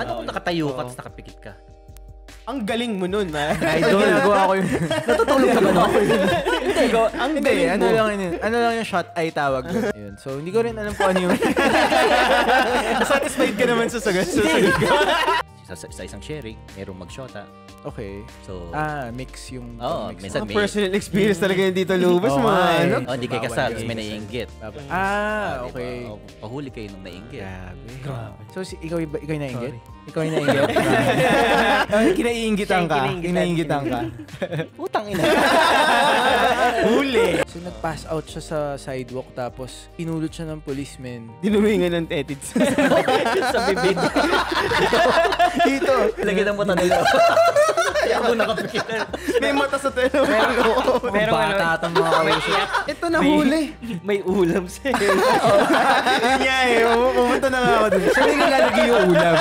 Paano kung nakatayo ka tapos nakapikit ka? Ang galing mo nun, man. Idol. Ginagawa ko yun. Natutulog ka ba nun? Hindi, Ang hindi, galing ano mo. lang yun, ano lang yung shot ay tawag doon. Yun. So, hindi ko rin alam kung ano yung... Satisfied ka naman sa sagot. Sa sagot ko. Sa, sa, sa isang sharing, merong mag-shota. Okay. So, Ah, mix yung... Oo, mix minsan may- personal experience talaga yung dito Lubos, Oo nga man. eh. Ano? oh, hindi kayo kasal, may naiinggit. Ah, Diba? okay. Oh, pahuli kayo nung naiinggit. Grabe. So, si, ikaw, ikaw yung nainggit? Ikaw yung nainggit? Ay, kinaiinggitan ka. Kinaiinggitan ka. Putang ina. Huli. So, nag-pass out siya sa sidewalk tapos inulot siya ng policeman. Dinumingan ng tetids. sa bibig. Dito. Lagyan ng mata nila. Kaya ako nakapikit. May mata sa telo. Mga Pero bata ano, atang mga kausap. Ito na huli. may ulam sa'yo. Yun nga eh. Pum- Pumunta na nga ako dun. Saan nilalagay yung ulam?